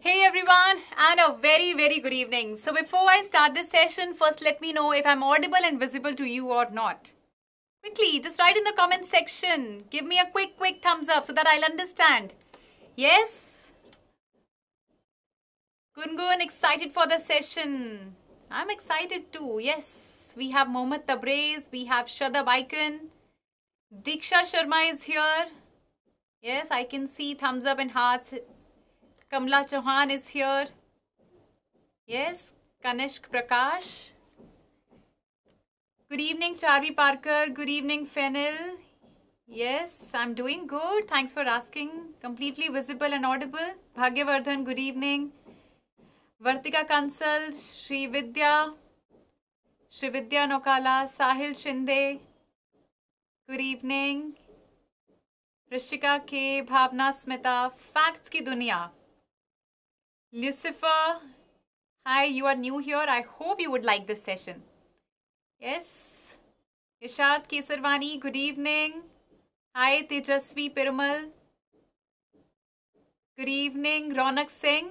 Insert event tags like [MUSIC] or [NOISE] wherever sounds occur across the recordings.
Hey everyone, and a very, very good evening. So, before I start this session, first let me know if I'm audible and visible to you or not. Quickly, just write in the comment section. Give me a quick, quick thumbs up so that I'll understand. Yes? Gungun, excited for the session. I'm excited too. Yes, we have Mohammed Tabriz, we have Shadab Icon. Diksha Sharma is here. Yes, I can see thumbs up and hearts. Kamla Chauhan is here. Yes, Kanishk Prakash. Good evening, Charvi Parker. Good evening, Fennel. Yes, I'm doing good. Thanks for asking. Completely visible and audible. Bhagyavardhan, good evening. Vartika Kansal, Sri Vidya, Sri Vidya Nokala, Sahil Shinde. Good evening. Rishika K, Bhavna Smita, Facts Ki Dunya. Lucifer, hi, you are new here. I hope you would like this session. Yes. Isharth Kesarwani, good evening. Hi, Tejasvi Perumal. Good evening, Ronak Singh.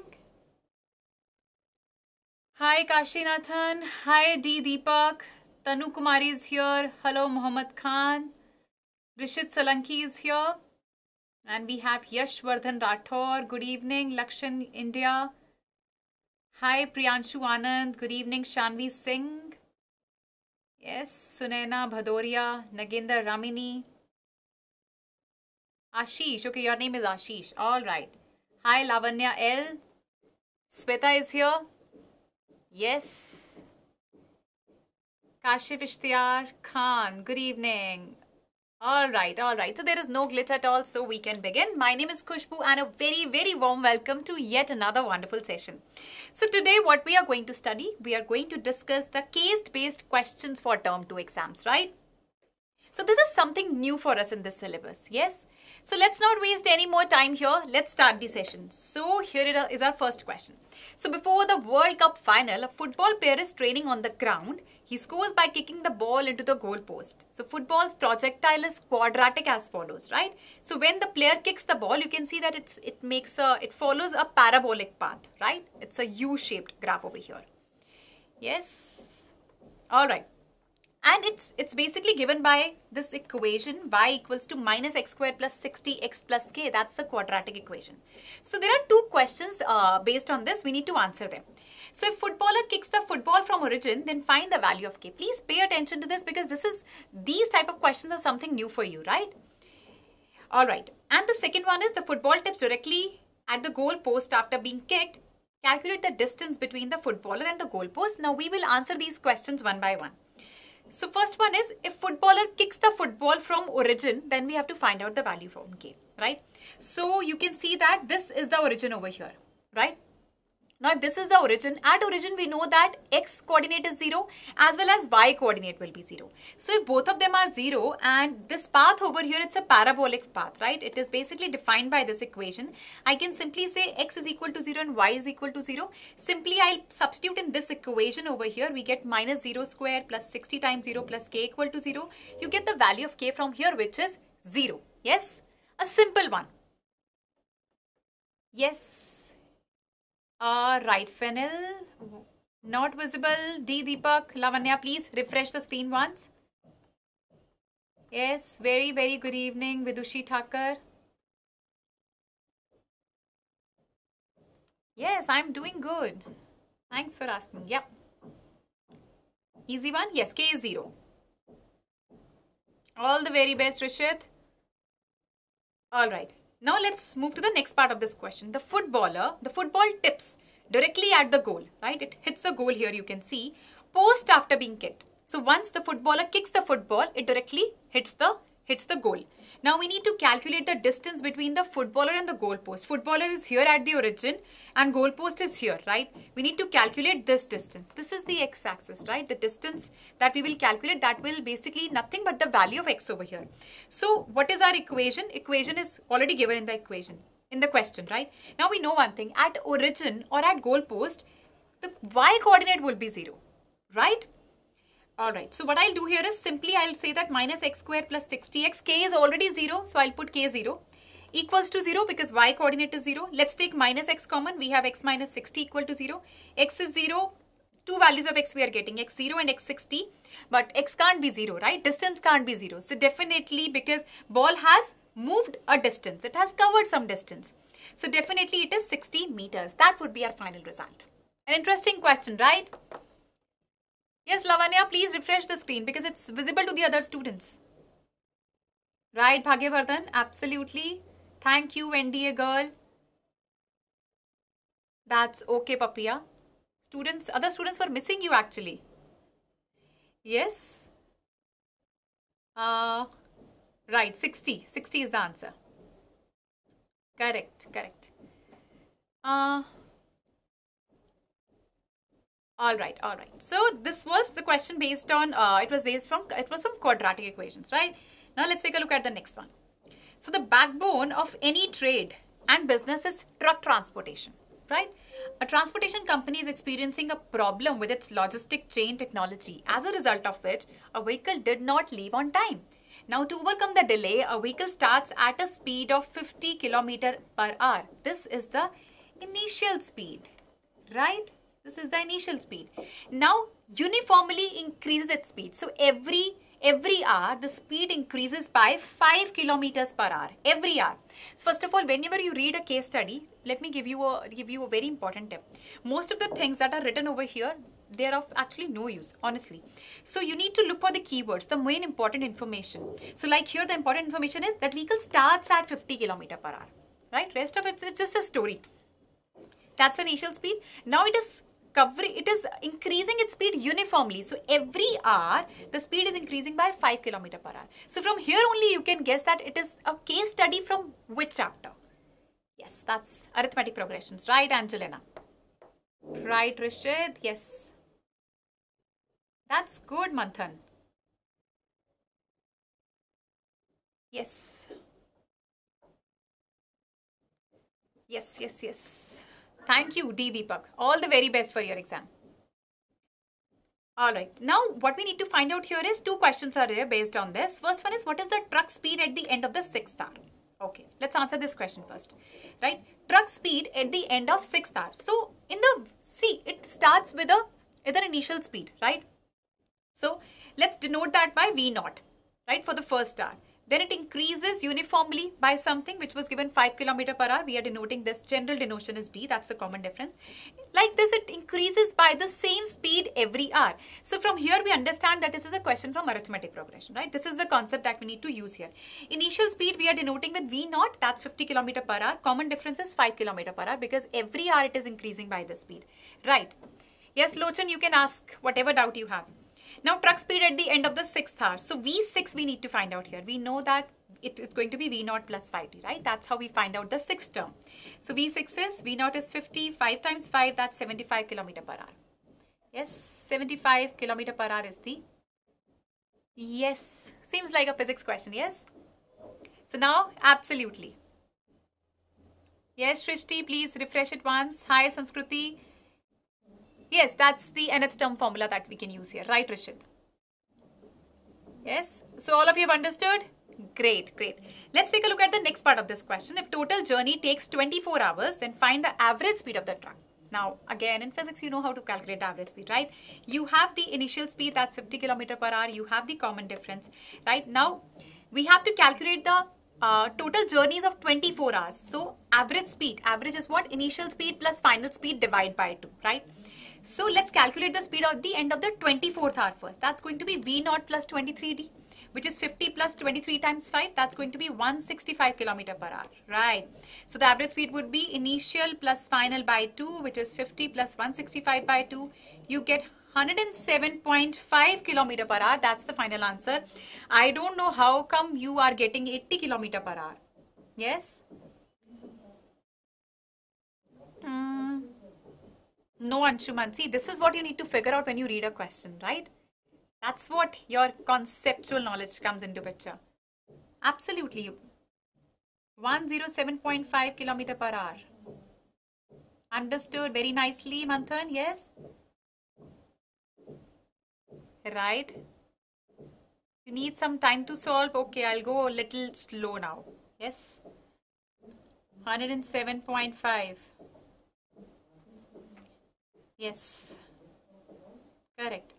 Hi, Kashinathan. Hi, D. Deepak. Tanu Kumari is here. Hello, Muhammad Khan. Rishit Solanki is here. And we have Yash Vardhan Rathor. Good evening, Lakshan India. Hi, Priyanshu Anand. Good evening, Shanvi Singh. Yes, Sunaina Bhadoria, Nagendra Ramini. Ashish. Okay, your name is Ashish. All right. Hi, Lavanya L. Sweta is here. Yes. Kashif Ishtiar Khan. Good evening. All right, all right. So there is no glitch at all, so we can begin. My name is Kushbu and a very, very warm welcome to yet another wonderful session. So today what we are going to study, we are going to discuss the case-based questions for term 2 exams, right? So this is something new for us in this syllabus, yes? So let's not waste any more time here. Let's start the session. So here is our first question. So before the World Cup final, a football player is training on the ground. He scores by kicking the ball into the goal post. So football's projectile is quadratic as follows, right? So when the player kicks the ball, you can see that it's it makes a it follows a parabolic path, right? It's a U-shaped graph over here. Yes. All right and it's it's basically given by this equation y equals to minus x squared plus 60x plus k. That's the quadratic equation. So there are two questions uh, based on this. We need to answer them. So if footballer kicks the football from origin then find the value of k. Please pay attention to this because this is these type of questions are something new for you right? All right. And the second one is the football tips directly at the goal post after being kicked. Calculate the distance between the footballer and the goal post. Now we will answer these questions one by one so first one is if footballer kicks the football from origin, then we have to find out the value from K, right? So you can see that this is the origin over here, right? Now, if this is the origin, at origin we know that x coordinate is 0 as well as y coordinate will be 0. So, if both of them are 0 and this path over here, it's a parabolic path, right? It is basically defined by this equation. I can simply say x is equal to 0 and y is equal to 0. Simply, I'll substitute in this equation over here. We get minus 0 square plus 60 times 0 plus k equal to 0. You get the value of k from here which is 0. Yes? A simple one. Yes. Uh, right fennel, not visible. D Deepak, Lavanya, please refresh the screen once. Yes, very, very good evening, Vidushi Thakur. Yes, I'm doing good. Thanks for asking. Yep. Easy one? Yes, K is 0. All the very best, Rishit. All right. Now let's move to the next part of this question. The footballer, the football tips directly at the goal, right? It hits the goal here, you can see, post after being kicked. So once the footballer kicks the football, it directly hits the hits the goal. Now we need to calculate the distance between the footballer and the goalpost. Footballer is here at the origin and goalpost is here, right? We need to calculate this distance. This is the x-axis, right? The distance that we will calculate that will basically nothing but the value of x over here. So what is our equation? Equation is already given in the equation, in the question, right? Now we know one thing. At origin or at goalpost, the y coordinate will be 0, right? Alright, so what I'll do here is simply I'll say that minus x square plus 60x, k is already 0, so I'll put k 0. equals to 0 because y coordinate is 0. Let's take minus x common. We have x minus 60 equal to 0. x is 0. Two values of x we are getting, x0 and x60. But x can't be 0, right? Distance can't be 0. So definitely because ball has moved a distance. It has covered some distance. So definitely it is 60 meters. That would be our final result. An interesting question, right? Yes, Lavanya, please refresh the screen because it's visible to the other students. Right, Bhagyavardhan, absolutely. Thank you, NDA girl. That's okay, Papiya. Students, other students were missing you actually. Yes. Uh, right, 60. 60 is the answer. Correct, correct. Uh, all right, all right. So this was the question based on, uh, it was based from, it was from quadratic equations, right? Now let's take a look at the next one. So the backbone of any trade and business is truck transportation, right? A transportation company is experiencing a problem with its logistic chain technology, as a result of which a vehicle did not leave on time. Now to overcome the delay, a vehicle starts at a speed of 50 km per hour. This is the initial speed, right? This is the initial speed. Now uniformly increases its speed. So every every hour the speed increases by 5 kilometers per hour. Every hour. So first of all whenever you read a case study let me give you a give you a very important tip. Most of the things that are written over here they are of actually no use honestly. So you need to look for the keywords the main important information. So like here the important information is that vehicle starts at 50 kilometer per hour. Right? Rest of it it's just a story. That's the initial speed. Now it is covering it is increasing its speed uniformly. So every hour the speed is increasing by 5 kilometer per hour. So from here only you can guess that it is a case study from which chapter? Yes that's arithmetic progressions. Right angelina? Right rishid yes. That's good manthan. Yes. Yes yes yes Thank you, D. Deepak. All the very best for your exam. Alright, now what we need to find out here is two questions are there based on this. First one is what is the truck speed at the end of the sixth hour? Okay, let's answer this question first. Right, truck speed at the end of sixth hour. So in the, see, it starts with a either initial speed, right? So let's denote that by V naught, right, for the first hour. Then it increases uniformly by something which was given 5 km per hour. We are denoting this general denotion is D. That's the common difference. Like this, it increases by the same speed every hour. So from here, we understand that this is a question from arithmetic progression, right? This is the concept that we need to use here. Initial speed, we are denoting with V naught. That's 50 km per hour. Common difference is 5 km per hour because every hour it is increasing by the speed, right? Yes, Lochan, you can ask whatever doubt you have. Now truck speed at the end of the sixth hour. So V6 we need to find out here. We know that it is going to be V0 plus 5t, right? That's how we find out the sixth term. So V6 is, V0 is 50, 5 times 5, that's 75 kilometer per hour. Yes, 75 kilometer per hour is the, yes, seems like a physics question, yes? So now, absolutely. Yes, Shrishti, please refresh it once. Hi, Sanskruti. Yes, that's the nth term formula that we can use here. Right, Rishit? Yes. So all of you have understood? Great, great. Let's take a look at the next part of this question. If total journey takes 24 hours, then find the average speed of the truck. Now, again, in physics, you know how to calculate the average speed, right? You have the initial speed, that's 50 km per hour. You have the common difference, right? Now, we have to calculate the uh, total journeys of 24 hours. So, average speed. Average is what? Initial speed plus final speed divided by 2, right? So let's calculate the speed at the end of the 24th hour first. That's going to be V naught plus 23D, which is 50 plus 23 times 5. That's going to be 165 kilometer per hour, right? So the average speed would be initial plus final by 2, which is 50 plus 165 by 2. You get 107.5 kilometer per hour. That's the final answer. I don't know how come you are getting 80 kilometer per hour. Yes? Hmm. No, Anshuman. See, this is what you need to figure out when you read a question, right? That's what your conceptual knowledge comes into picture. Absolutely. 107.5 kilometer per hour. Understood very nicely, Manthan, yes? Right? You need some time to solve. Okay, I'll go a little slow now. Yes? 107.5. Yes. Correct.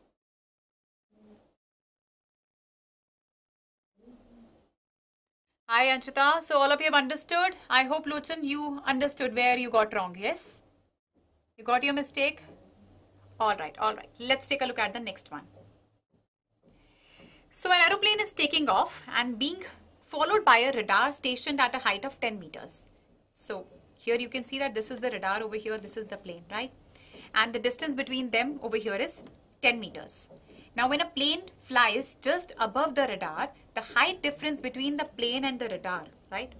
Hi Anshita. So all of you have understood. I hope Lochan you understood where you got wrong. Yes? You got your mistake? All right, all right. Let's take a look at the next one. So an aeroplane is taking off and being followed by a radar stationed at a height of 10 meters. So here you can see that this is the radar over here, this is the plane, right? And the distance between them over here is 10 meters. Now when a plane flies just above the radar, the height difference between the plane and the radar, right?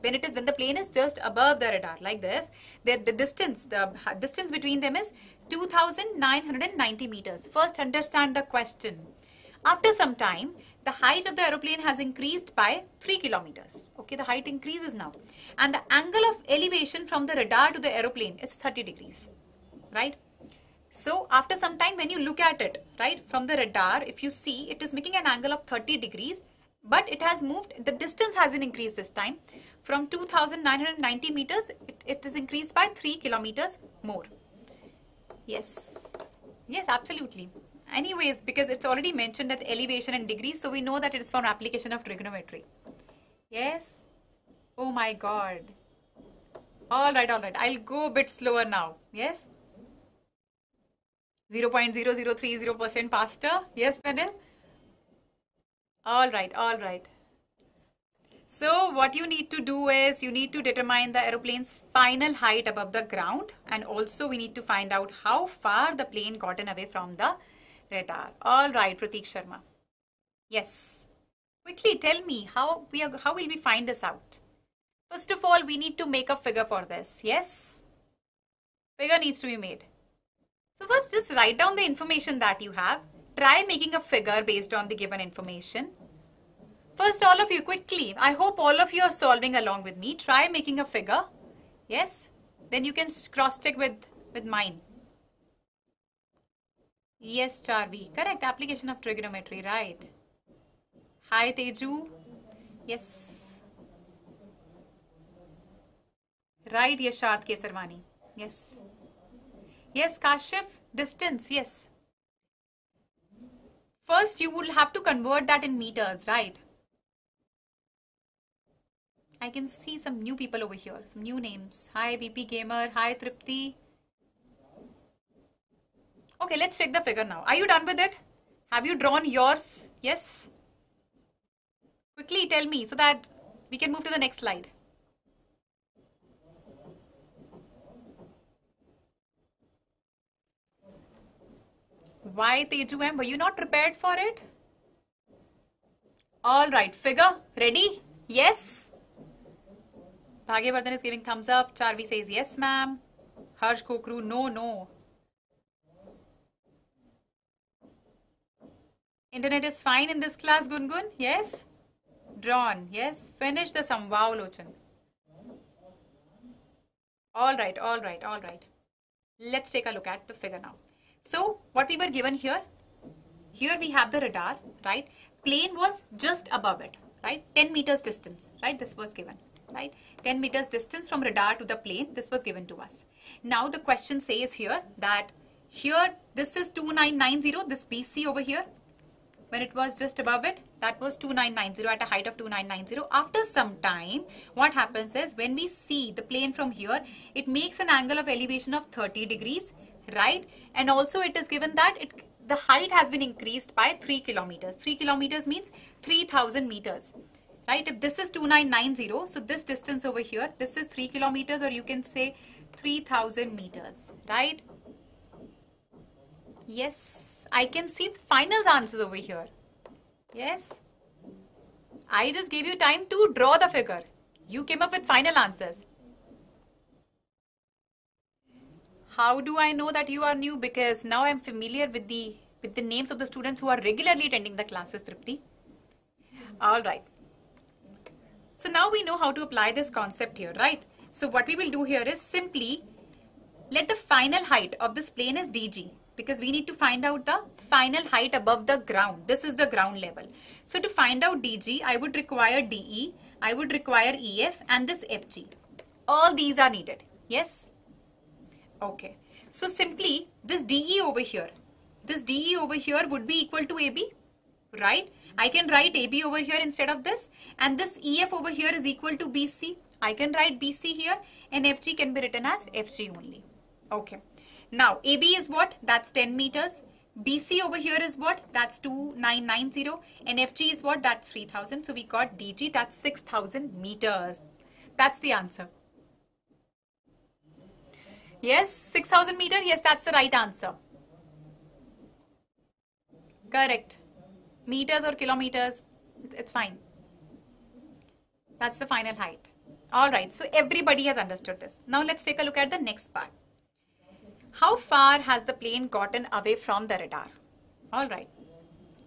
When it is when the plane is just above the radar like this, the, the distance, the distance between them is 2990 meters. First understand the question. After some time, the height of the aeroplane has increased by 3 kilometers. Okay, the height increases now. And the angle of elevation from the radar to the aeroplane is 30 degrees. Right? So after some time when you look at it, right, from the radar, if you see, it is making an angle of 30 degrees, but it has moved, the distance has been increased this time. From 2990 meters, it, it is increased by 3 kilometers more. Yes. Yes, absolutely. Anyways, because it's already mentioned that elevation and degrees, so we know that it is for application of trigonometry. Yes? Oh my god. Alright, alright. I'll go a bit slower now. Yes? 0.0030% faster. Yes, Penel? Alright, alright. So what you need to do is you need to determine the aeroplane's final height above the ground and also we need to find out how far the plane gotten away from the radar. All right, Pratik Sharma. Yes. Quickly tell me how we are, how will we find this out? First of all, we need to make a figure for this. Yes. Figure needs to be made. So first just write down the information that you have. Try making a figure based on the given information. First, all of you, quickly. I hope all of you are solving along with me. Try making a figure. Yes? Then you can cross-check with, with mine. Yes, Charvi. Correct. Application of trigonometry. Right. Hi, Teju. Yes. Right, Yashat Kesarvani. Yes. Yes, Kashif. Distance. Yes. First, you will have to convert that in meters, right? I can see some new people over here, some new names. Hi BP Gamer, hi Tripti. Okay, let's check the figure now. Are you done with it? Have you drawn yours? Yes? Quickly tell me so that we can move to the next slide. Why Teju? Were you not prepared for it? All right, figure. Ready? Yes? Bhagyavardhan is giving thumbs up. Charvi says yes, ma'am. Harsh Kokru, no, no. Internet is fine in this class, Gungun? Yes? Drawn, yes? Finish the sum. Wow, Lochan. All right, all right, all right. Let's take a look at the figure now. So, what we were given here, here we have the radar, right? Plane was just above it, right? 10 meters distance, right? This was given right? 10 meters distance from radar to the plane. This was given to us. Now the question says here that here this is 2990, this BC over here. When it was just above it, that was 2990 at a height of 2990. After some time, what happens is when we see the plane from here, it makes an angle of elevation of 30 degrees, right? And also it is given that it the height has been increased by 3 kilometers. 3 kilometers means 3000 meters right? If this is 2990, so this distance over here, this is 3 kilometers or you can say 3000 meters, right? Yes, I can see the final answers over here. Yes. I just gave you time to draw the figure. You came up with final answers. How do I know that you are new? Because now I'm familiar with the with the names of the students who are regularly attending the classes, Tripti. All right. So now we know how to apply this concept here, right? So what we will do here is simply let the final height of this plane is dg because we need to find out the final height above the ground. This is the ground level. So to find out dg, I would require de, I would require ef and this fg. All these are needed. Yes? Okay. So simply this DE over here, this DE over here would be equal to AB, right? I can write AB over here instead of this and this EF over here is equal to BC. I can write BC here and FG can be written as FG only. Okay. Now AB is what? That's 10 meters. BC over here is what? That's 2990 and FG is what? That's 3000. So we got DG, that's 6000 meters. That's the answer. Yes, 6000 meter. Yes, that's the right answer. Correct. Meters or kilometers, it's, fine. That's the final height. All right, so everybody has understood this. Now let's take a look at the next part. How far has the plane gotten away from the radar? All right.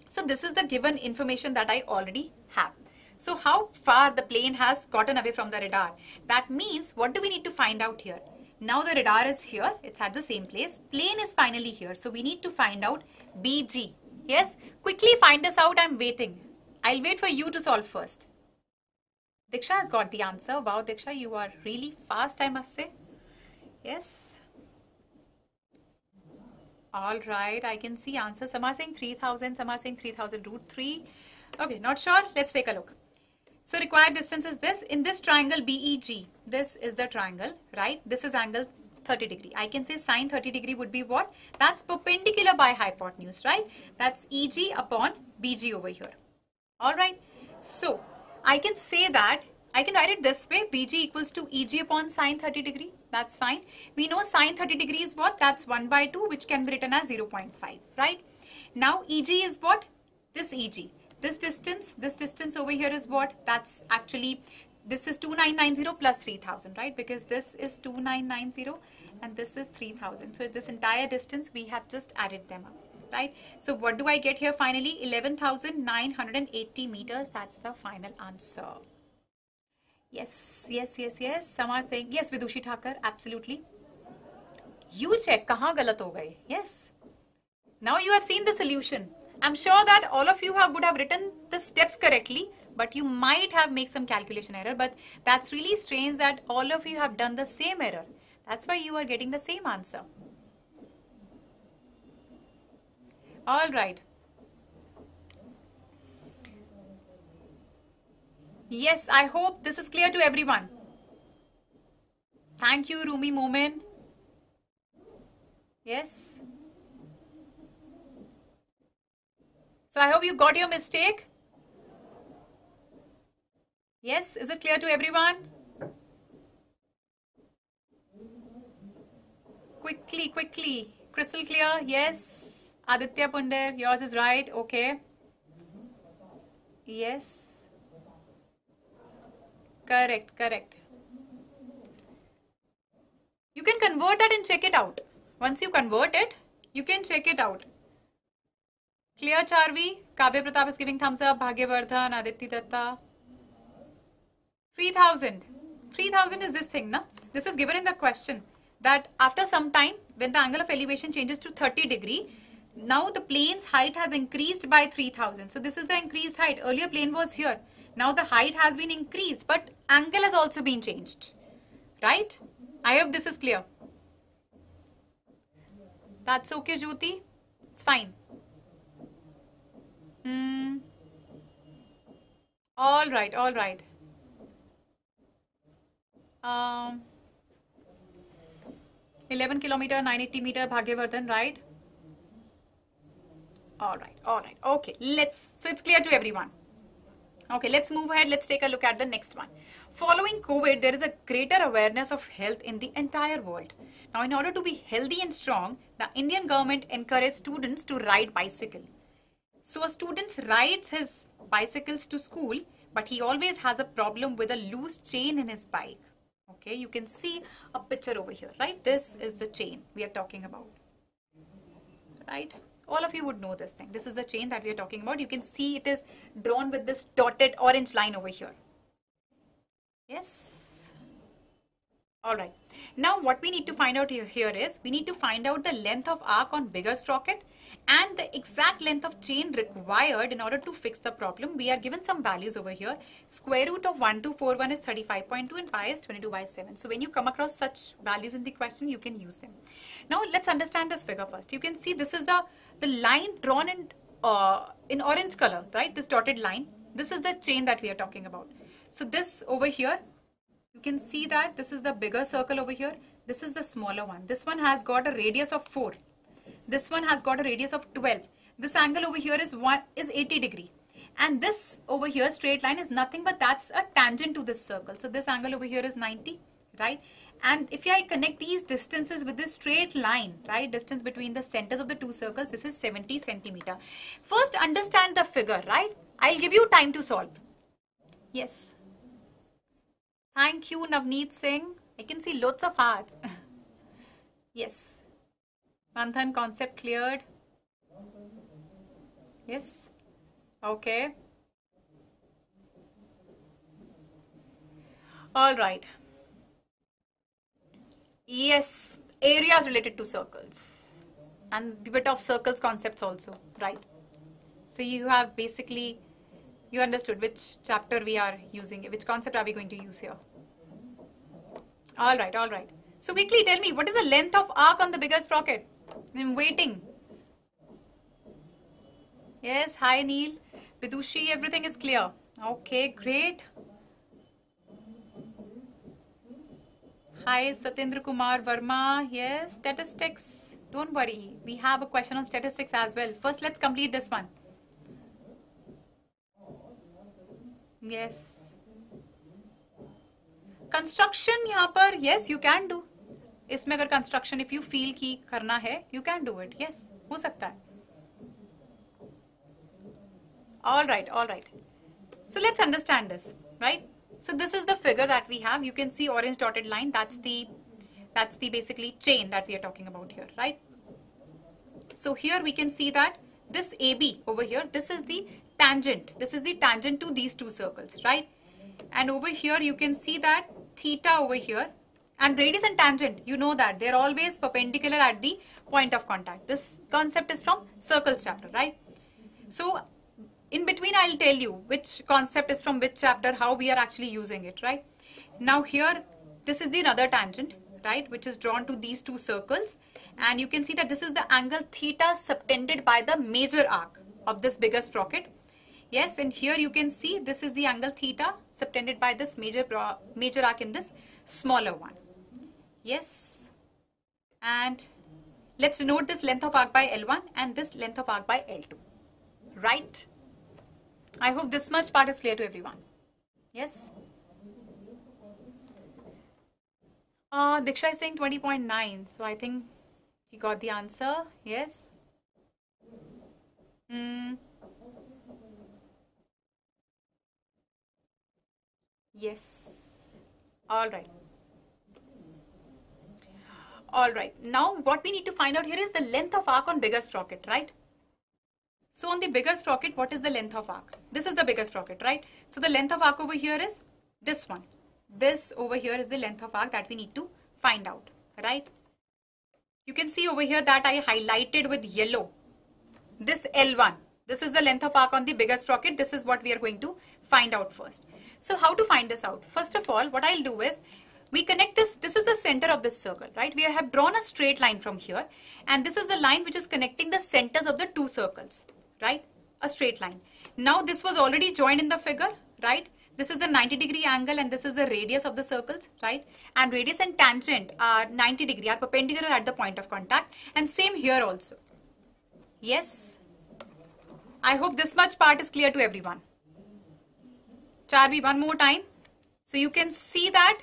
So this is the given information that I already have. So how far the plane has gotten away from the radar? That means what do we need to find out here? Now the radar is here. It's at the same place. Plane is finally here. So we need to find out BG. Yes? Quickly find this out. I'm waiting. I'll wait for you to solve first. Diksha has got the answer. Wow, Diksha, you are really fast, I must say. Yes. All right, I can see answers. Some are saying 3000, some are saying 3000 root 3. Okay, not sure. Let's take a look. So required distance is this. In this triangle BEG, this is the triangle, right? This is angle 30 degree. I can say sine 30 degree would be what? That's perpendicular by hypotenuse, right? That's EG upon BG over here. All right. So I can say that I can write it this way, BG equals to EG upon sine 30 degree. That's fine. We know sine 30 degree is what? That's 1 by 2, which can be written as 0.5, right? Now EG is what? This EG. This distance, this distance over here is what? That's actually, this is 2990 plus 3000, right? Because this is 2990 and this is 3000. So this entire distance, we have just added them up right? So what do I get here finally? 11,980 meters. That's the final answer. Yes, yes, yes, yes. Some are saying, yes, Vidushi Thakur, absolutely. You check, kahan galat ho gaye? Yes. Now you have seen the solution. I'm sure that all of you have, would have written the steps correctly, but you might have made some calculation error. But that's really strange that all of you have done the same error. That's why you are getting the same answer. All right. Yes, I hope this is clear to everyone. Thank you, Rumi Momin. Yes. So I hope you got your mistake. Yes, is it clear to everyone? Quickly, quickly. Crystal clear? Yes. Aditya Punder, yours is right. Okay. Yes. Correct, correct. You can convert that and check it out. Once you convert it, you can check it out. Clear, Charvi? Kavya Pratap is giving thumbs up. Bhagyavardhan, Aditya Datta. 3000. 3000 is this thing, na? This is given in the question that after some time, when the angle of elevation changes to 30 degree, now the plane's height has increased by 3000. So this is the increased height. Earlier plane was here. Now the height has been increased, but angle has also been changed. Right? I hope this is clear. That's okay, Jyoti. It's fine. Hmm. All right, all right. Um, 11 kilometer, 980 meter, Bhagyavardhan, right? All right, all right. Okay, let's, so it's clear to everyone. Okay, let's move ahead. Let's take a look at the next one. Following COVID, there is a greater awareness of health in the entire world. Now, in order to be healthy and strong, the Indian government encouraged students to ride bicycle. So, a student rides his bicycles to school, but he always has a problem with a loose chain in his bike. Okay, you can see a picture over here, right? This is the chain we are talking about, right? all of you would know this thing. This is the chain that we are talking about. You can see it is drawn with this dotted orange line over here. Yes. All right. Now what we need to find out here is we need to find out the length of arc on bigger sprocket and the exact length of chain required in order to fix the problem. We are given some values over here. Square root of 1241 is 35.2 and pi is 22 by 7. So when you come across such values in the question, you can use them. Now let's understand this figure first. You can see this is the, the line drawn in, uh, in orange color, right? This dotted line. This is the chain that we are talking about. So this over here, you can see that this is the bigger circle over here. This is the smaller one. This one has got a radius of 4 this one has got a radius of 12. This angle over here is one is 80 degree. And this over here straight line is nothing but that's a tangent to this circle. So this angle over here is 90, right? And if I connect these distances with this straight line, right, distance between the centers of the two circles, this is 70 centimeter. First, understand the figure, right? I'll give you time to solve. Yes. Thank you, Navneet Singh. I can see lots of hearts. [LAUGHS] yes. Manthan concept cleared? Yes? Okay. All right. Yes, areas related to circles and bit of circles concepts also, right? So you have basically, you understood which chapter we are using, which concept are we going to use here? All right, all right. So quickly tell me, what is the length of arc on the bigger sprocket? I'm waiting. Yes, hi Neil. Vidushi, everything is clear. Okay, great. Hi, Satyendra Kumar Verma. Yes, statistics. Don't worry. We have a question on statistics as well. First, let's complete this one. Yes. Construction यहाँ पर yes you can do. इसमें अगर construction if you feel की करना है you can do it yes हो सकता है। All right all right so let's understand this right so this is the figure that we have you can see orange dotted line that's the that's the basically chain that we are talking about here right so here we can see that this A B over here this is the tangent this is the tangent to these two circles right and over here you can see that theta over here and radius and tangent, you know that they're always perpendicular at the point of contact. This concept is from circles chapter, right? So in between I'll tell you which concept is from which chapter, how we are actually using it, right? Now here, this is the another tangent, right, which is drawn to these two circles. And you can see that this is the angle theta subtended by the major arc of this bigger sprocket. Yes, and here you can see this is the angle theta subtended by this major, major arc in this smaller one. Yes. And let's denote this length of arc by L1 and this length of arc by L2. Right? I hope this much part is clear to everyone. Yes? Uh, Diksha is saying 20.9. So I think you got the answer. Yes? Hmm. Yes. All right. All right. Now what we need to find out here is the length of arc on bigger sprocket, right? So on the bigger sprocket, what is the length of arc? This is the bigger sprocket, right? So the length of arc over here is this one. This over here is the length of arc that we need to find out, right? You can see over here that I highlighted with yellow. This L1. This is the length of arc on the bigger sprocket. This is what we are going to find out first. So how to find this out? First of all, what I'll do is we connect this, this is the center of this circle, right? We have drawn a straight line from here and this is the line which is connecting the centers of the two circles, right? A straight line. Now this was already joined in the figure, right? This is the 90 degree angle and this is the radius of the circles, right? And radius and tangent are 90 degree, are perpendicular at the point of contact and same here also. Yes? I hope this much part is clear to everyone. Charvi, one more time. So you can see that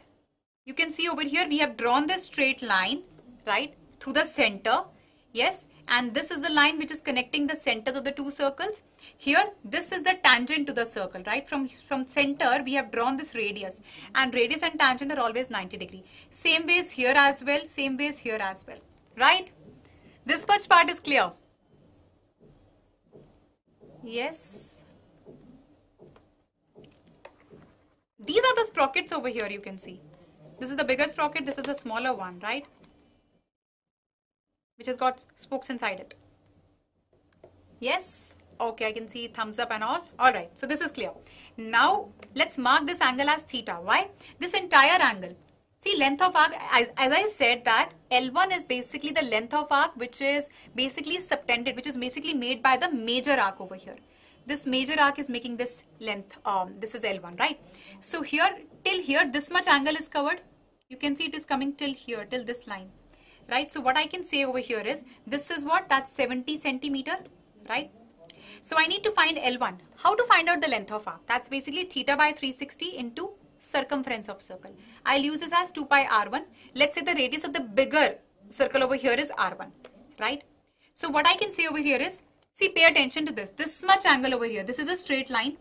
you can see over here we have drawn this straight line, right, through the center. Yes, and this is the line which is connecting the centers of the two circles. Here, this is the tangent to the circle, right? From, from center, we have drawn this radius. And radius and tangent are always 90 degree. Same ways here as well, same ways here as well, right? This much part is clear. Yes. These are the sprockets over here, you can see. This is the bigger sprocket, this is the smaller one, right? Which has got spokes inside it. Yes? Okay, I can see thumbs up and all. Alright, so this is clear. Now, let's mark this angle as theta. Why? This entire angle. See, length of arc, as, as I said that L1 is basically the length of arc which is basically subtended, which is basically made by the major arc over here. This major arc is making this length, um, this is L1, right? So here, till here, this much angle is covered. You can see it is coming till here, till this line, right? So what I can say over here is, this is what? That's 70 centimeter, right? So I need to find L1. How to find out the length of arc? That's basically theta by 360 into circumference of circle. I'll use this as 2 pi r1. Let's say the radius of the bigger circle over here is r1, right? So what I can say over here is, see pay attention to this. This much angle over here, this is a straight line.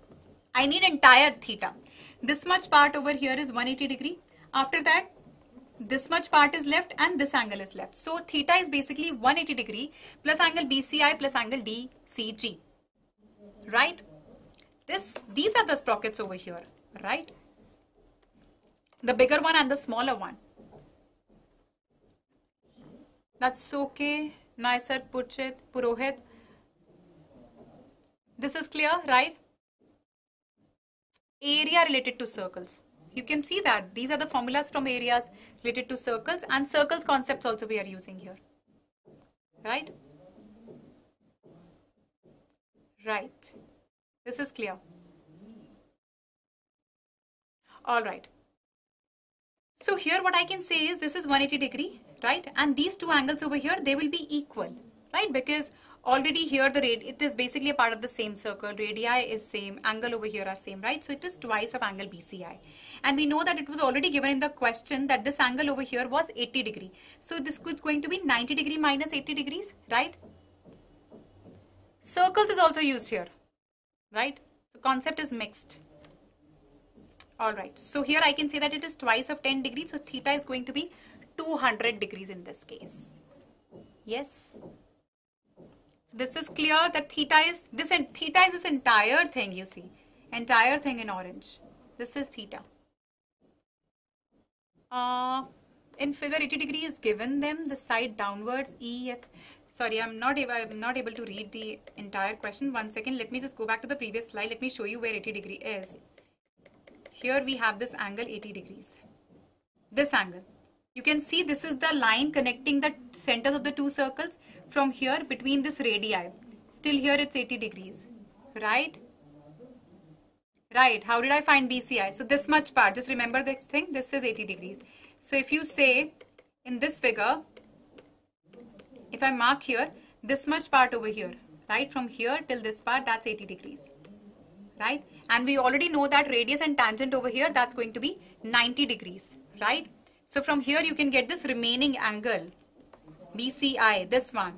I need entire theta. This much part over here is 180 degree. After that, this much part is left and this angle is left. So theta is basically 180 degree plus angle BCI plus angle DCG. Right? This, these are the sprockets over here. Right? The bigger one and the smaller one. That's okay. Nicer Puchit, Purohit. This is clear, right? Area related to circles. You can see that these are the formulas from areas related to circles and circles concepts also we are using here. Right? Right. This is clear. All right. So here what I can say is this is 180 degree, right? And these two angles over here, they will be equal, right? Because already here the rad it is basically a part of the same circle. Radii is same. Angle over here are same right? So it is twice of angle bci and we know that it was already given in the question that this angle over here was 80 degree. So this is going to be 90 degree minus 80 degrees right? Circles is also used here right? The concept is mixed. All right. So here i can say that it is twice of 10 degrees. So theta is going to be 200 degrees in this case. Yes this is clear that theta is this and theta is this entire thing you see. Entire thing in orange. This is theta. Uh, in figure 80 degree is given them the side downwards e f. Sorry i'm not able i'm not able to read the entire question. One second let me just go back to the previous slide. Let me show you where 80 degree is. Here we have this angle 80 degrees. This angle. You can see this is the line connecting the centers of the two circles from here between this radii. Till here it's 80 degrees. Right? Right. How did I find BCI so this much part just remember this thing. This is 80 degrees. So if you say in this figure if I mark here this much part over here right? From here till this part that's 80 degrees. Right? And we already know that radius and tangent over here that's going to be 90 degrees. Right? So from here you can get this remaining angle BCI, this one.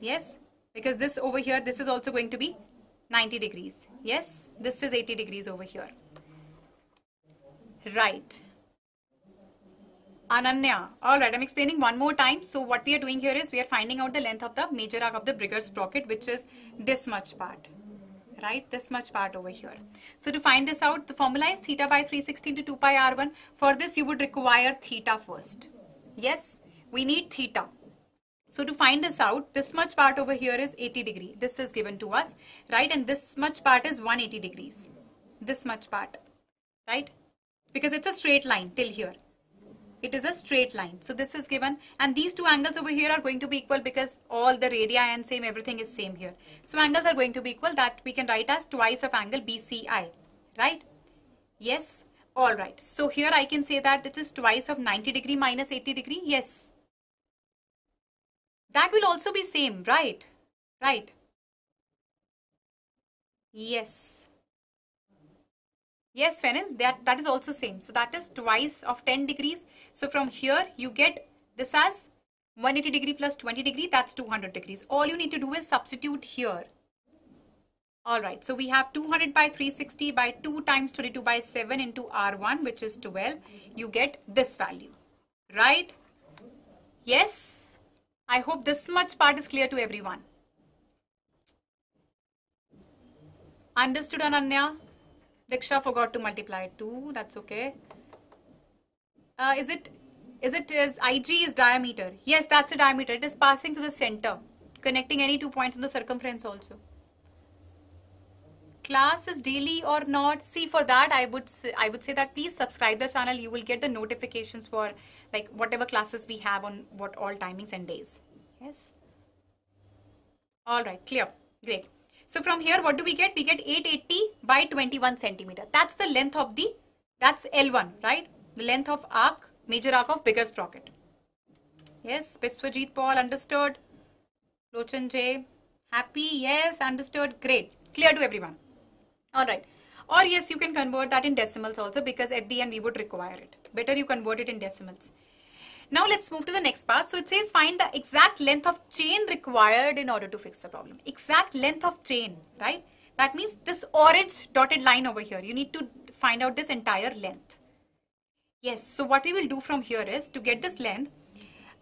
Yes, because this over here, this is also going to be 90 degrees. Yes, this is 80 degrees over here. Right. Ananya. Alright, I'm explaining one more time. So what we are doing here is we are finding out the length of the major arc of the bigger sprocket which is this much part. Right, this much part over here. So to find this out, the formula is theta by 360 to 2 pi r1. For this you would require theta first. Yes, we need theta. So to find this out, this much part over here is 80 degree. This is given to us, right? And this much part is 180 degrees. This much part, right? Because it's a straight line till here. It is a straight line. So this is given. And these two angles over here are going to be equal because all the radii and same, everything is same here. So angles are going to be equal. That we can write as twice of angle BCI, right? Yes. All right. So here I can say that this is twice of 90 degree minus 80 degree. Yes that will also be same, right? Right. Yes. Yes, Fennel, that, that is also same. So that is twice of 10 degrees. So from here, you get this as 180 degree plus 20 degree, that's 200 degrees. All you need to do is substitute here. Alright, so we have 200 by 360 by 2 times 22 by 7 into R1, which is 12. You get this value, right? Yes? I hope this much part is clear to everyone. Understood Ananya? Diksha forgot to multiply 2. That's okay. Uh, is it is it is IG is diameter? Yes, that's the diameter. It is passing to the center. connecting any two points in the circumference also class is daily or not? See for that i would say, i would say that please subscribe the channel. You will get the notifications for like whatever classes we have on what all timings and days. Yes? All right. Clear. Great. So from here what do we get? We get 880 by 21 centimeter. That's the length of the that's l1 right? The length of arc major arc of bigger sprocket. Yes? Biswajit Paul understood. Lochan J happy? Yes understood. Great. Clear to everyone all right or yes you can convert that in decimals also because at the end we would require it. Better you convert it in decimals. Now let's move to the next part. So it says find the exact length of chain required in order to fix the problem. Exact length of chain right? That means this orange dotted line over here. You need to find out this entire length. Yes so what we will do from here is to get this length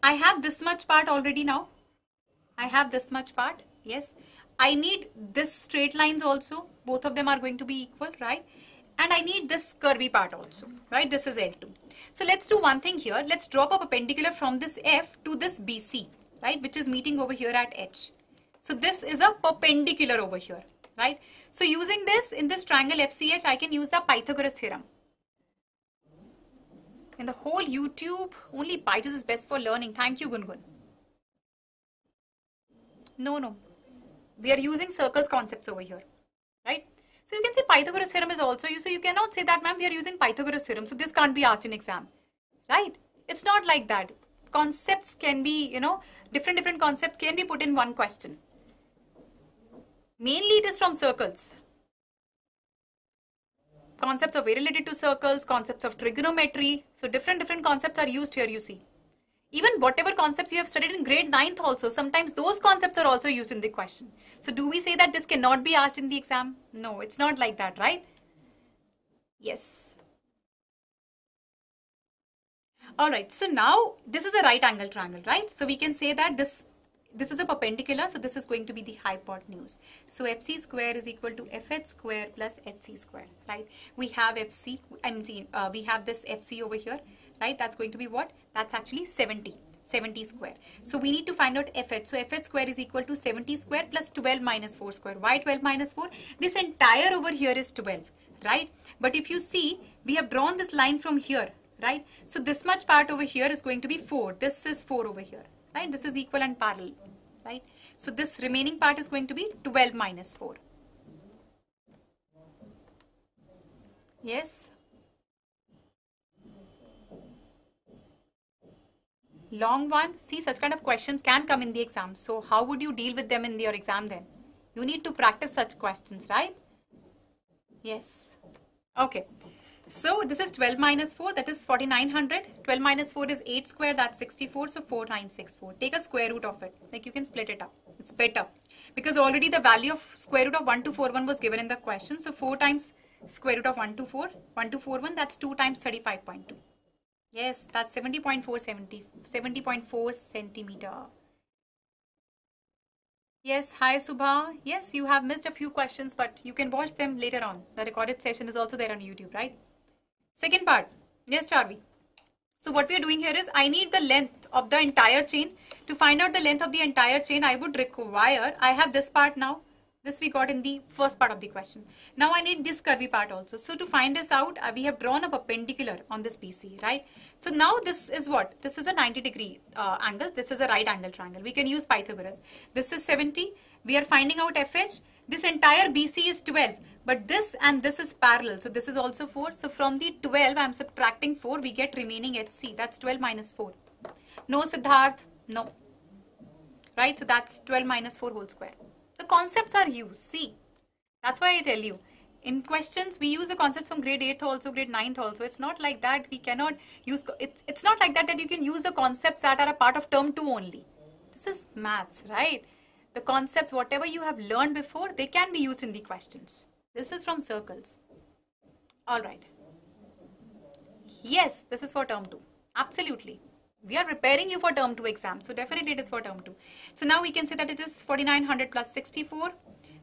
I have this much part already now. I have this much part yes. I need this straight lines also. Both of them are going to be equal, right? And I need this curvy part also, right? This is L2. So let's do one thing here. Let's drop a perpendicular from this F to this BC, right? Which is meeting over here at H. So this is a perpendicular over here, right? So using this in this triangle FCH, I can use the Pythagoras theorem. In the whole YouTube, only Pythagoras is best for learning. Thank you, Gungun. No, no we are using circles concepts over here, right? So you can say Pythagoras theorem is also used. So you cannot say that, ma'am, we are using Pythagoras theorem. So this can't be asked in exam, right? It's not like that. Concepts can be, you know, different different concepts can be put in one question. Mainly it is from circles. Concepts are very related to circles, concepts of trigonometry. So different different concepts are used here, you see even whatever concepts you have studied in grade 9th also, sometimes those concepts are also used in the question. So do we say that this cannot be asked in the exam? No, it's not like that, right? Yes. Alright, so now this is a right angle triangle, right? So we can say that this this is a perpendicular, so this is going to be the hypotenuse. So FC square is equal to FH square plus HC square, right? We have FC, I mean, uh, we have this FC over here right? That's going to be what? That's actually 70. 70 square. So we need to find out fh. So fh square is equal to 70 square plus 12 minus 4 square. Why 12 minus 4? This entire over here is 12, right? But if you see, we have drawn this line from here, right? So this much part over here is going to be 4. This is 4 over here, right? This is equal and parallel, right? So this remaining part is going to be 12 minus 4. Yes? Long one. See such kind of questions can come in the exam. So how would you deal with them in your exam then? You need to practice such questions right? Yes. Okay. So this is 12 minus 4 that is 4900 12 minus 4 is 8 square. That's 64 so 4964 take a square root of it. Like you can split it up. It's better. Because already the value of square root of 1241 was given in the question. So 4 times square root of 124 1241 that's 2 times 35.2 Yes, that's 70.470, 70.4 centimeter. Yes, hi Subha. Yes, you have missed a few questions, but you can watch them later on. The recorded session is also there on YouTube, right? Second part. Yes, Charvi. So what we are doing here is I need the length of the entire chain. To find out the length of the entire chain, I would require, I have this part now. This we got in the first part of the question. Now I need this curvy part also. So to find this out, uh, we have drawn a perpendicular on this BC, right? So now this is what? This is a 90 degree uh, angle. This is a right angle triangle. We can use Pythagoras. This is 70. We are finding out FH. This entire BC is 12. But this and this is parallel. So this is also 4. So from the 12, I am subtracting 4. We get remaining HC. That's 12 minus 4. No, Siddharth. No. Right? So that's 12 minus 4 whole square. The concepts are used. See, that's why I tell you. In questions, we use the concepts from grade 8th also, grade 9th also. It's not like that. We cannot use, it's, it's not like that that you can use the concepts that are a part of term 2 only. This is maths, right? The concepts, whatever you have learned before, they can be used in the questions. This is from circles. Alright. Yes, this is for term 2. Absolutely we are preparing you for term 2 exam. So definitely it is for term 2. So now we can say that it is 4900 plus 64.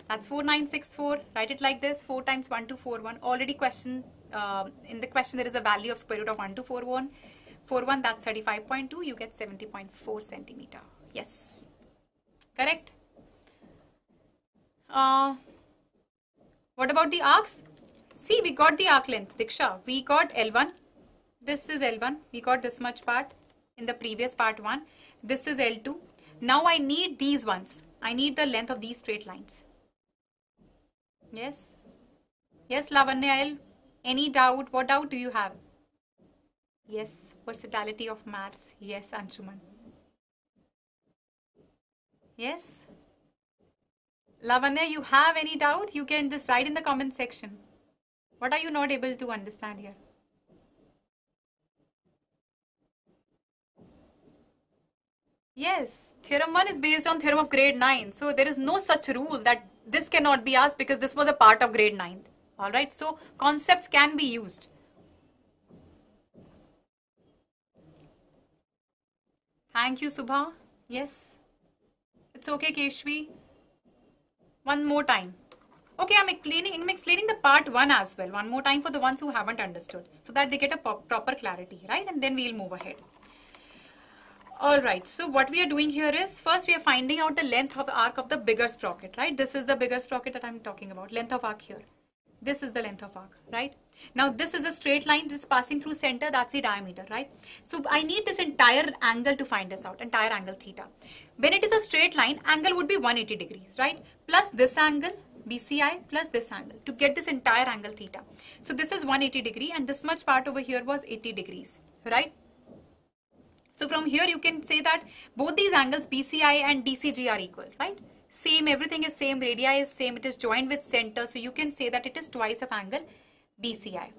That's 4964. Write it like this. 4 times 1241. Already question, uh, in the question there is a value of square root of 1241. 41 that's 35.2. You get 70.4 centimeter. Yes. Correct? Uh, what about the arcs? See, we got the arc length, Diksha. We got L1. This is L1. We got this much part in the previous part 1. This is L2. Now I need these ones. I need the length of these straight lines. Yes? Yes, Lavanya, L. any doubt? What doubt do you have? Yes, versatility of maths. Yes, Anshuman. Yes? Lavanya, you have any doubt? You can just write in the comment section. What are you not able to understand here? Yes, theorem 1 is based on theorem of grade 9. So there is no such rule that this cannot be asked because this was a part of grade 9. Alright, so concepts can be used. Thank you, Subha. Yes. It's okay, Keshvi. One more time. Okay, I'm explaining, I'm explaining the part 1 as well. One more time for the ones who haven't understood. So that they get a proper clarity, right? And then we'll move ahead. Alright, so what we are doing here is, first we are finding out the length of arc of the bigger sprocket, right? This is the bigger sprocket that I'm talking about, length of arc here. This is the length of arc, right? Now this is a straight line this passing through center, that's the diameter, right? So I need this entire angle to find this out, entire angle theta. When it is a straight line, angle would be 180 degrees, right? Plus this angle, BCI plus this angle to get this entire angle theta. So this is 180 degree and this much part over here was 80 degrees, right? So from here you can say that both these angles BCI and DCG are equal, right? Same, everything is same, radii is same, it is joined with center. So you can say that it is twice of angle BCI.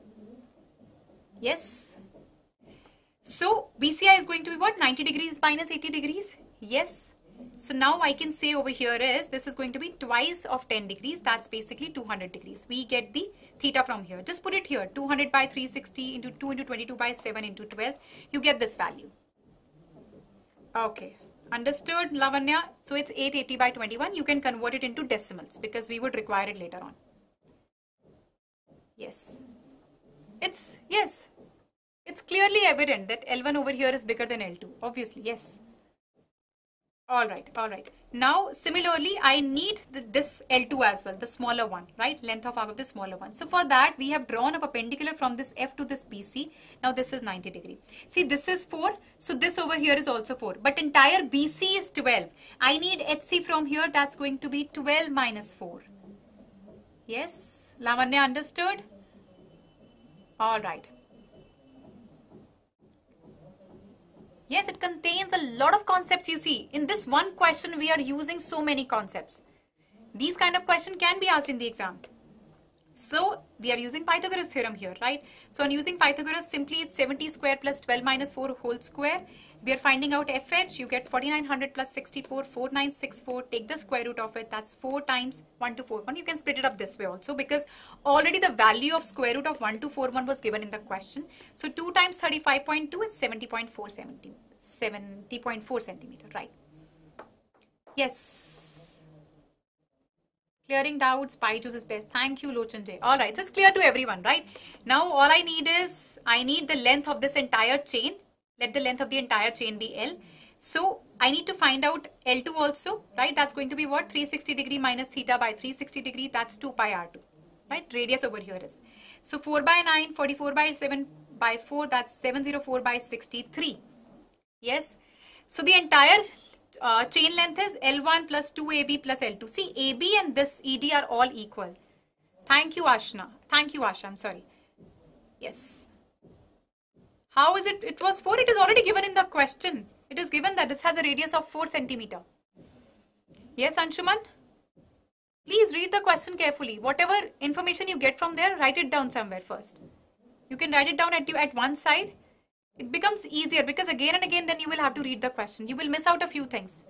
Yes? So BCI is going to be what? 90 degrees minus 80 degrees? Yes. So now I can say over here is this is going to be twice of 10 degrees. That's basically 200 degrees. We get the theta from here. Just put it here. 200 by 360 into 2 into 22 by 7 into 12. You get this value. Okay. Understood, Lavanya? So it's 880 by 21. You can convert it into decimals because we would require it later on. Yes. It's, yes. It's clearly evident that L1 over here is bigger than L2. Obviously, yes. All right, all right. Now, similarly, I need the, this L2 as well, the smaller one, right? Length of arc of the smaller one. So for that, we have drawn a perpendicular from this F to this BC. Now this is 90 degree. See, this is 4. So this over here is also 4. But entire BC is 12. I need HC from here. That's going to be 12 minus 4. Yes? Lavanya understood? All right. Yes, it contains a lot of concepts you see. In this one question, we are using so many concepts. These kind of question can be asked in the exam. So we are using Pythagoras theorem here, right? So on using Pythagoras, simply it's 70 square plus 12 minus 4 whole square. We are finding out FH. You get 4900 plus 64, 4964. Take the square root of it. That's 4 times 1241. You can split it up this way also because already the value of square root of 1241 was given in the question. So 2 times 35.2 is 70.4 70.4 centimeter, right? Yes. Clearing doubts, Pi is best. Thank you, Lochanjay. All right, so it's clear to everyone, right? Now, all I need is, I need the length of this entire chain. Let the length of the entire chain be L. So, I need to find out L2 also, right? That's going to be what? 360 degree minus theta by 360 degree. That's 2 pi R2, right? Radius over here is. So, 4 by 9, 44 by 7 by 4, that's 704 by 63. Yes. So, the entire uh, chain length is L1 plus 2AB plus L2. See, AB and this ED are all equal. Thank you, Ashna. Thank you, Asha. I'm sorry. Yes. How is it? It was 4. It is already given in the question. It is given that this has a radius of 4 centimeter. Yes, Anshuman? Please read the question carefully. Whatever information you get from there, write it down somewhere first. You can write it down at, the, at one side it becomes easier because again and again then you will have to read the question. You will miss out a few things.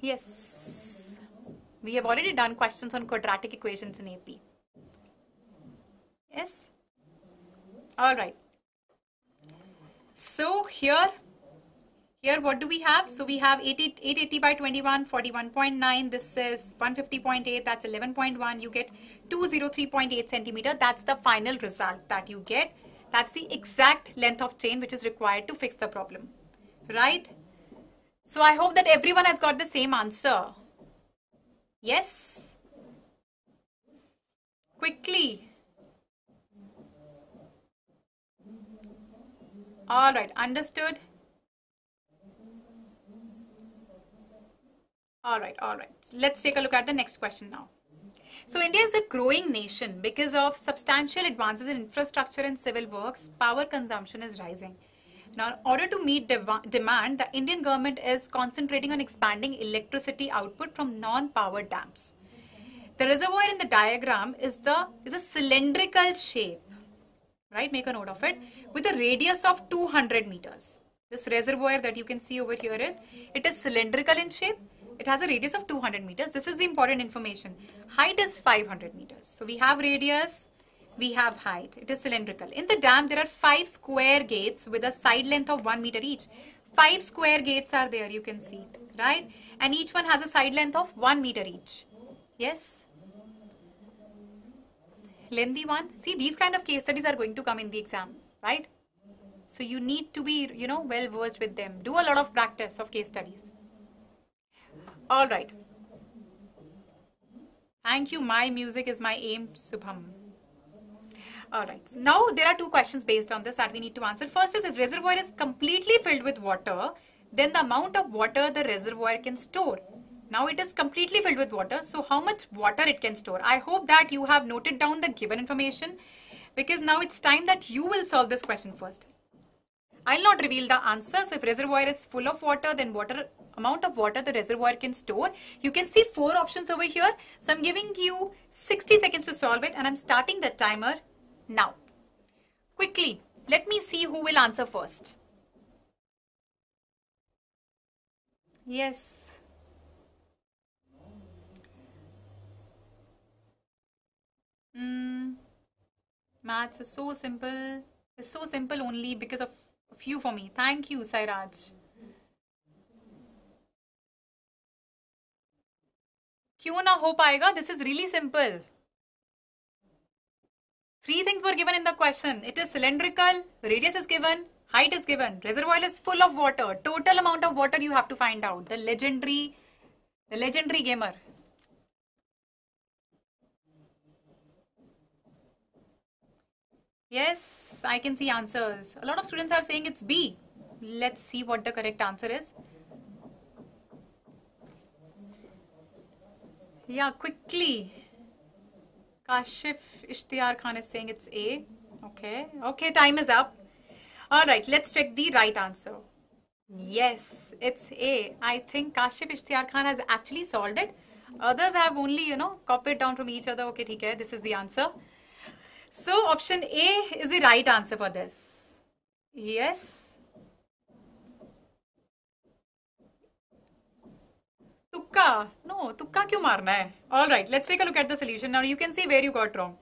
Yes. We have already done questions on quadratic equations in AP. Yes. All right. So here, here what do we have? So we have 80, 880 by 21, 41.9. This is 150.8. That's 11.1. You get 203.8 centimeter. That's the final result that you get. That's the exact length of chain which is required to fix the problem. Right? So I hope that everyone has got the same answer. Yes? Quickly. All right, understood. All right, all right. Let's take a look at the next question now. So India is a growing nation because of substantial advances in infrastructure and civil works. Power consumption is rising. Now, in order to meet demand, the Indian government is concentrating on expanding electricity output from non-power dams. The reservoir in the diagram is the is a cylindrical shape, right? Make a note of it with a radius of 200 meters. This reservoir that you can see over here is it is cylindrical in shape it has a radius of 200 meters. This is the important information. Height is 500 meters. So we have radius, we have height. It is cylindrical. In the dam, there are five square gates with a side length of 1 meter each. Five square gates are there, you can see, right? And each one has a side length of 1 meter each. Yes? Lengthy one. See, these kind of case studies are going to come in the exam, right? So you need to be, you know, well versed with them. Do a lot of practice of case studies. All right. Thank you. My music is my aim, Subham. All right. Now there are two questions based on this that we need to answer. First is if reservoir is completely filled with water, then the amount of water the reservoir can store. Now it is completely filled with water. So how much water it can store? I hope that you have noted down the given information because now it's time that you will solve this question first. I'll not reveal the answer. So if reservoir is full of water, then water amount of water the reservoir can store. You can see four options over here. So I'm giving you 60 seconds to solve it and I'm starting the timer now. Quickly, let me see who will answer first. Yes. Mm, maths is so simple. It's so simple only because of few for me. Thank you, Sairaj. क्यों ना हो पाएगा this is really simple Three things were given in the question. It is cylindrical, radius is given, height is given, reservoir is full of water. Total amount of water you have to find out. The legendary, the legendary gamer. Yes, I can see answers. A lot of students are saying it's B. Let's see what the correct answer is. Yeah, quickly. Kashif Ishtiar Khan is saying it's A. Okay. Okay, time is up. All right, let's check the right answer. Yes, it's A. I think Kashif Ishtiar Khan has actually solved it. Others have only, you know, copied down from each other. Okay, okay, this is the answer. So option A is the right answer for this. Yes. Tukka. No, tukka kyun marna hai? Alright, let's take a look at the solution. Now you can see where you got wrong.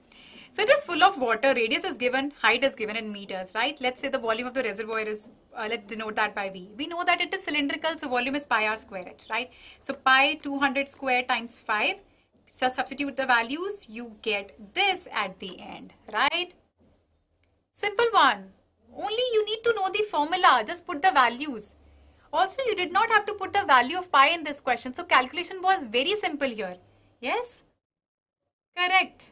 So it is full of water. Radius is given, height is given in meters, right? Let's say the volume of the reservoir is, uh, let's denote that by V. We know that it is cylindrical, so volume is pi r square h, right? So pi 200 square times 5. So substitute the values, you get this at the end, right? Simple one. Only you need to know the formula, just put the values. Also, you did not have to put the value of pi in this question. So calculation was very simple here. Yes? Correct.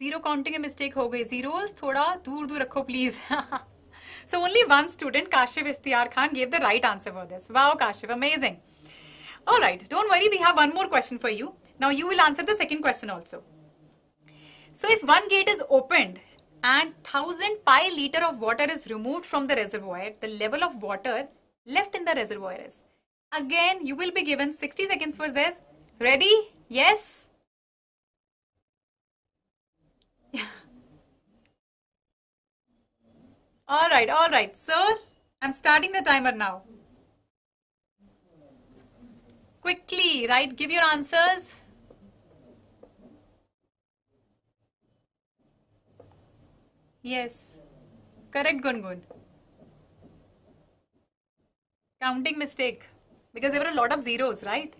Zero counting a mistake ho gayi. Zeros thoda dur dur rakho please. [LAUGHS] so only one student Kashif Istiyar Khan gave the right answer for this. Wow Kashif, amazing all right don't worry we have one more question for you now you will answer the second question also so if one gate is opened and 1000 pi liter of water is removed from the reservoir, the level of water left in the reservoir is. Again, you will be given 60 seconds for this. Ready? Yes? [LAUGHS] all right, all right. Sir, I'm starting the timer now. Quickly, right? Give your answers. Yes. Correct, Gungun. Counting mistake. Because there were a lot of zeros, right?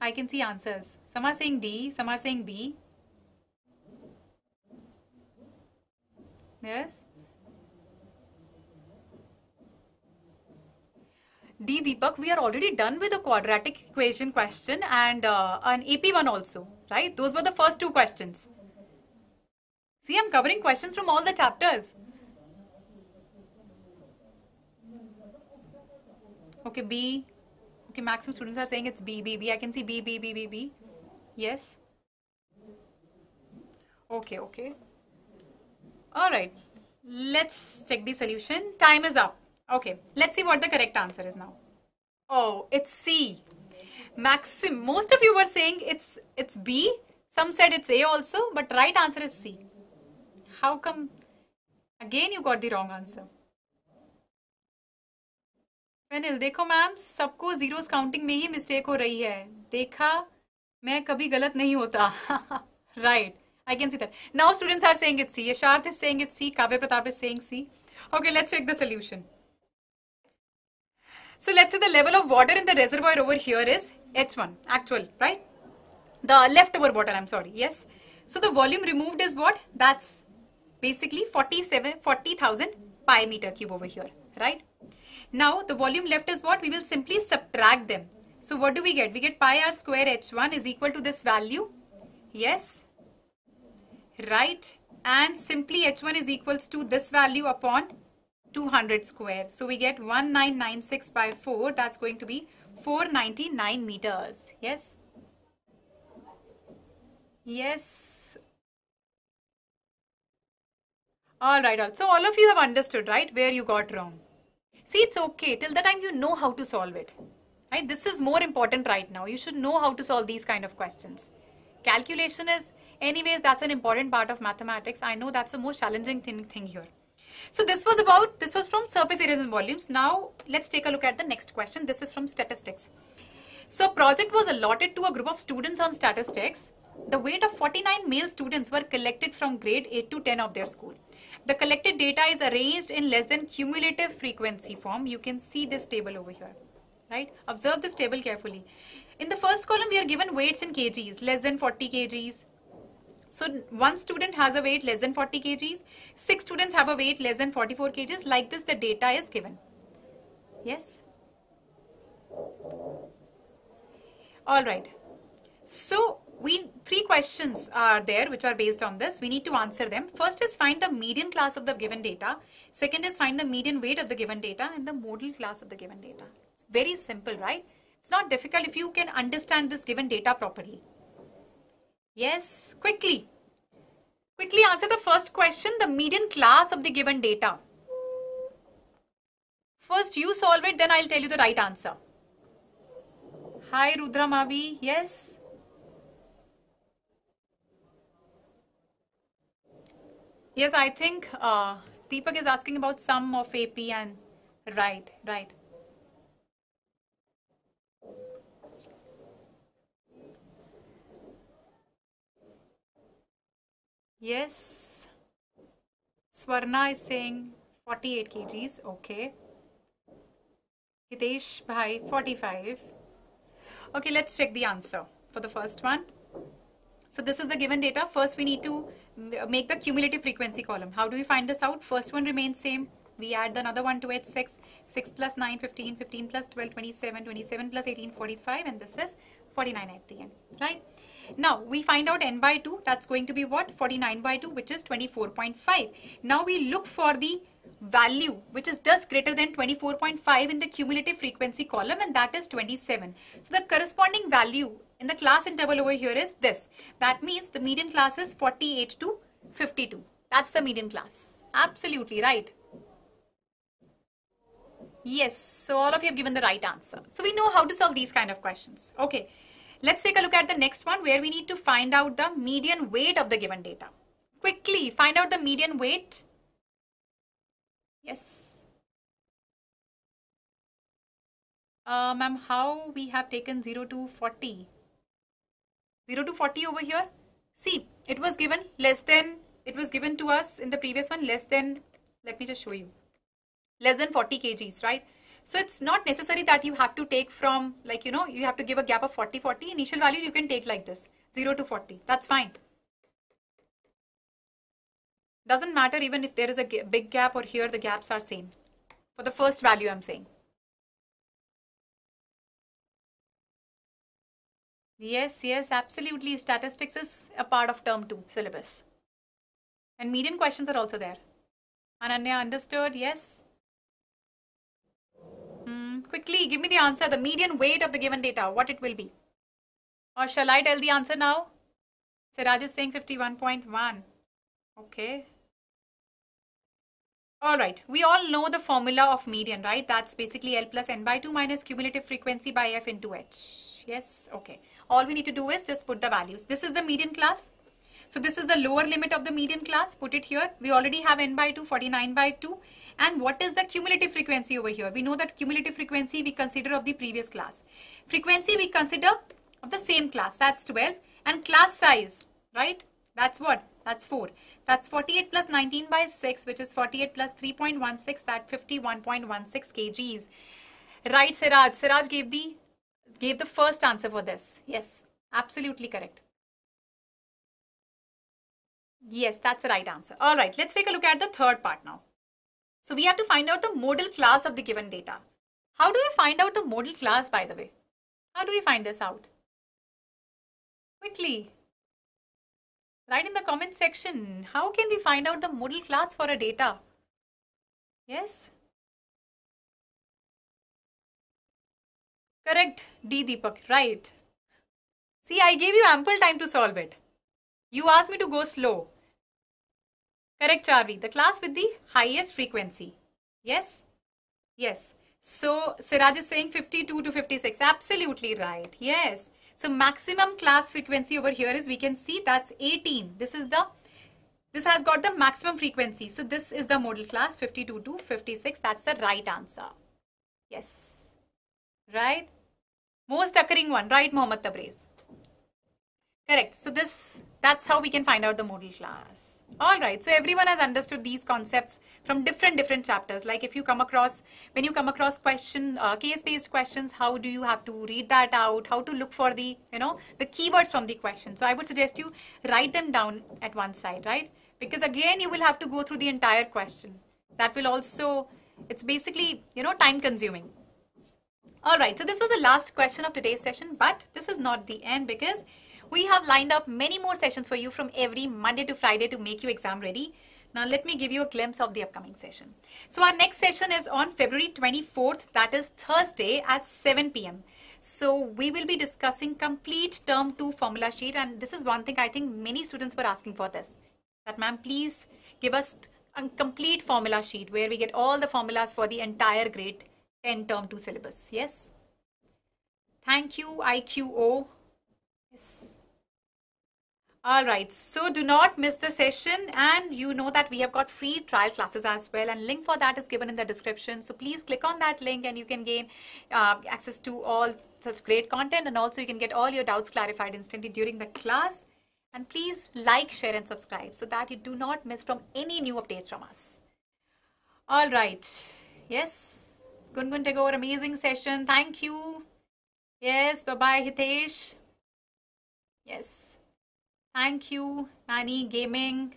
I can see answers. Some are saying D, some are saying B. Yes? D Deepak, we are already done with the quadratic equation question and uh, an AP one also, right? Those were the first two questions. See, I'm covering questions from all the chapters. Okay, B. Okay, maximum students are saying it's B, B, B. I can see B, B, B, B, B. Yes. Okay, okay. All right. Let's check the solution. Time is up. Okay, let's see what the correct answer is now. Oh, it's C. Maxim. Most of you were saying it's it's B. Some said it's A also, but right answer is C. How come? Again, you got the wrong answer. पेनिल देखो ma'am सबको zeros counting में ही mistake हो रही है देखा मैं कभी गलत नहीं होता right I can see that. Now students are saying it's C. Yasharth is saying it's C. Kavya Pratap is saying C. Okay, let's check the solution. So let's say the level of water in the reservoir over here is H1, actual, right? The leftover water, I'm sorry, yes. So the volume removed is what? That's basically 47, 40,000 pi meter cube over here, right? Now the volume left is what? We will simply subtract them. So what do we get? We get pi r square h1 is equal to this value. Yes. Right. And simply h1 is equals to this value upon 200 square. So we get 1996 by 4. That's going to be 499 meters. Yes. Yes. All right. All. So all of you have understood, right, where you got wrong. See, it's okay. Till the time you know how to solve it. Right? This is more important right now. You should know how to solve these kind of questions. Calculation is, anyways, that's an important part of mathematics. I know that's the most challenging thing, thing here. So this was about, this was from surface areas and volumes. Now let's take a look at the next question. This is from statistics. So project was allotted to a group of students on statistics. The weight of 49 male students were collected from grade 8 to 10 of their school. The collected data is arranged in less than cumulative frequency form. You can see this table over here, right? Observe this table carefully. In the first column, we are given weights in kgs, less than 40 kgs, so one student has a weight less than 40 kgs, six students have a weight less than 44 kgs. Like this, the data is given. Yes? All right. So we three questions are there which are based on this. We need to answer them. First is find the median class of the given data. Second is find the median weight of the given data and the modal class of the given data. It's very simple, right? It's not difficult if you can understand this given data properly. Yes, quickly. Quickly answer the first question, the median class of the given data. First you solve it, then I'll tell you the right answer. Hi Rudra Mavi, yes. Yes, I think uh, Deepak is asking about sum of AP and right, right. Yes. Swarna is saying 48 kgs. Okay. Hitesh Bhai 45. Okay, let's check the answer for the first one. So this is the given data. First we need to make the cumulative frequency column. How do we find this out? First one remains same. We add another one to it 6. 6 plus 9, 15. 15 plus 12, 27. 27 plus 18, 45. And this is 49 at the end. Right? Now we find out n by 2 that's going to be what 49 by 2 which is 24.5. Now we look for the value which is just greater than 24.5 in the cumulative frequency column and that is 27. So the corresponding value in the class interval over here is this. That means the median class is 48 to 52. That's the median class. Absolutely right. Yes, so all of you have given the right answer. So we know how to solve these kind of questions. Okay. Let's take a look at the next one where we need to find out the median weight of the given data. Quickly find out the median weight. Yes. Uh, Ma'am, how we have taken 0 to 40? 0 to 40 over here. See, it was given less than, it was given to us in the previous one less than, let me just show you, less than 40 kgs, right? So it's not necessary that you have to take from like, you know, you have to give a gap of 40, 40. Initial value you can take like this, 0 to 40. That's fine. Doesn't matter even if there is a big gap or here the gaps are same. For the first value I'm saying. Yes, yes, absolutely. Statistics is a part of term 2 syllabus. And median questions are also there. Ananya understood, yes. Quickly, give me the answer. The median weight of the given data, what it will be. Or shall I tell the answer now? Siraj is saying 51.1. Okay. All right, we all know the formula of median, right? That's basically L plus N by 2 minus cumulative frequency by F into H. Yes, okay. All we need to do is just put the values. This is the median class. So this is the lower limit of the median class. Put it here. We already have N by 2, 49 by 2. And what is the cumulative frequency over here? We know that cumulative frequency we consider of the previous class. Frequency we consider of the same class. That's 12. And class size, right? That's what? That's 4. That's 48 plus 19 by 6, which is 48 plus 3.16, that 51.16 kgs. Right, Siraj. Siraj gave the gave the first answer for this. Yes, absolutely correct. Yes, that's the right answer. All right, let's take a look at the third part now. So we have to find out the modal class of the given data. How do we find out the modal class, by the way? How do we find this out? Quickly, Write in the comment section. How can we find out the modal class for a data? Yes? Correct, D Deepak, right. See, I gave you ample time to solve it. You asked me to go slow. Correct, Charvi. The class with the highest frequency. Yes? Yes. So, Siraj is saying 52 to 56. Absolutely right. Yes. So maximum class frequency over here is we can see that's 18. This is the this has got the maximum frequency. So this is the modal class 52 to 56. That's the right answer. Yes. Right? Most occurring one, right, Mohammed Tabriz? Correct. So this that's how we can find out the modal class. All right. So everyone has understood these concepts from different different chapters. Like if you come across when you come across question uh, case based questions, how do you have to read that out? How to look for the you know the keywords from the question. So I would suggest you write them down at one side, right? Because again you will have to go through the entire question. That will also it's basically you know time consuming. All right. So this was the last question of today's session, but this is not the end because we have lined up many more sessions for you from every Monday to Friday to make you exam ready. Now let me give you a glimpse of the upcoming session. So our next session is on February 24th, that is Thursday at 7 p.m. So we will be discussing complete term 2 formula sheet and this is one thing I think many students were asking for this. That ma'am please give us a complete formula sheet where we get all the formulas for the entire grade 10 term 2 syllabus. Yes. Thank you IQO. Yes. All right, so do not miss the session and you know that we have got free trial classes as well and link for that is given in the description. So please click on that link and you can gain uh, access to all such great content and also you can get all your doubts clarified instantly during the class. And please like, share and subscribe so that you do not miss from any new updates from us. All right, yes, Gun Gungun Tagore, amazing session. Thank you. Yes, bye-bye Hitesh. Yes. Thank you Nani gaming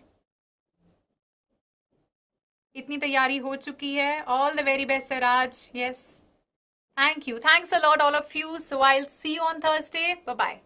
इतनी तैयारी हो चुकी है। All the very best Saraj yes thank you thanks a lot all of you so I see on Thursday bye